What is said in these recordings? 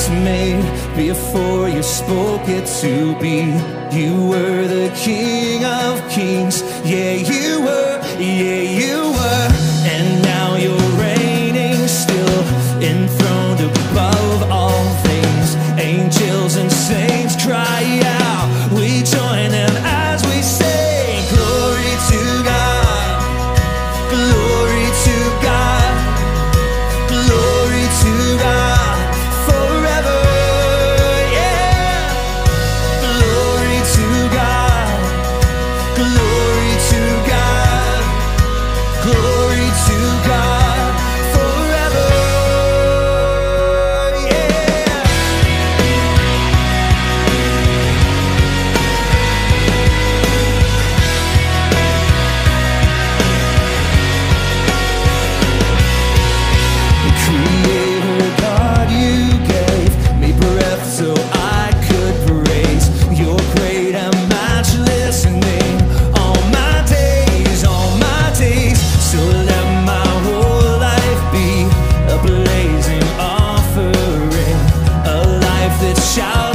was made before you spoke it to be. You were the King of Kings. Yeah, you were. Yeah, shout.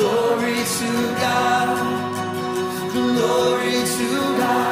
Glory to God. Glory to God.